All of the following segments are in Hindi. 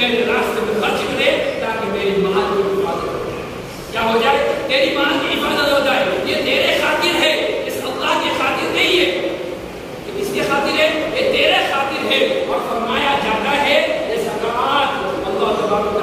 मेरे रास्ते में खर्च करे ताकि मेरी माँ की हिफाजत हो जाए। क्या हो जाए? तेरी माँ की हिफाजत हो जाए। ये तेरे खातिर है। इस अल्लाह के खातिर नहीं है। इसके खातिर है? ये तेरे खातिर है। और फरमाया जाता है ये सकात अल्लाह तबारक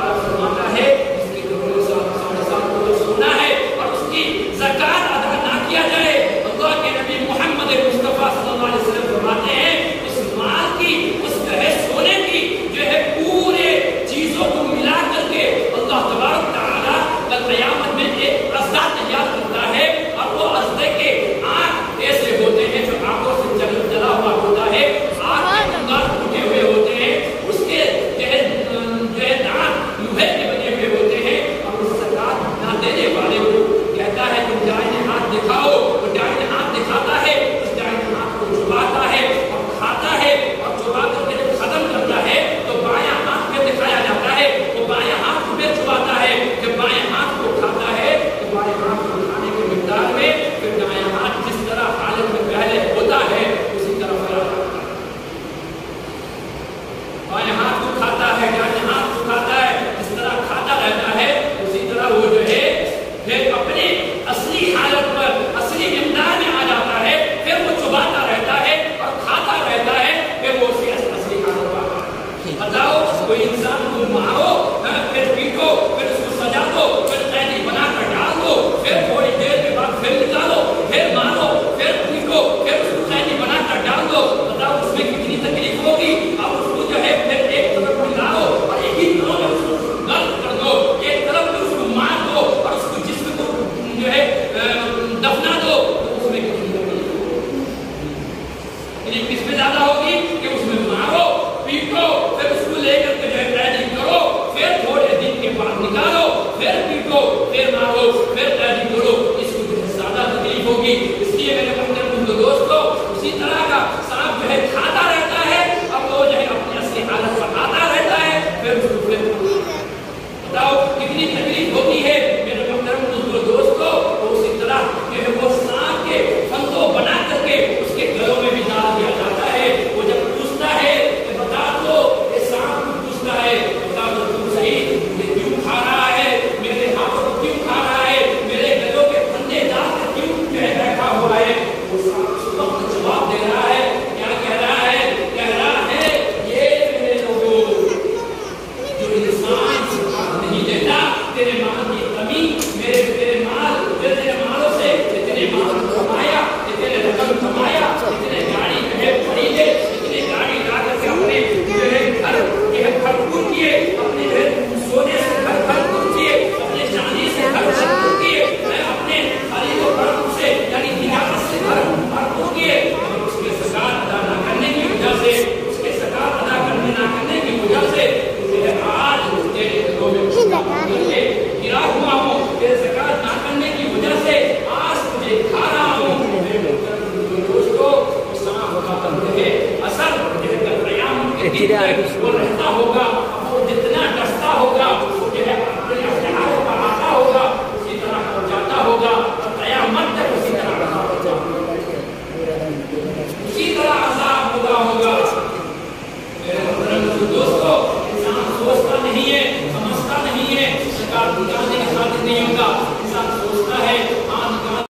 ज़्यादा होगी कि उसमें मारो, पीटो, फिर उसको लेकर के जो ट्रेजिंग करो, फिर थोड़े दिन के बाद निकालो, फिर पीटो, फिर मारो, फिर ट्रेजिंग करो। इसकी बहुत ज़्यादा तकलीफ़ होगी। इसलिए मेरे बंदे बंधु दोस्तों, उसी तरह का सांप जो है खाता रहता है, अब वो जो है अपने असली हालत पर वो रहता होगा वो जितना डसता होगा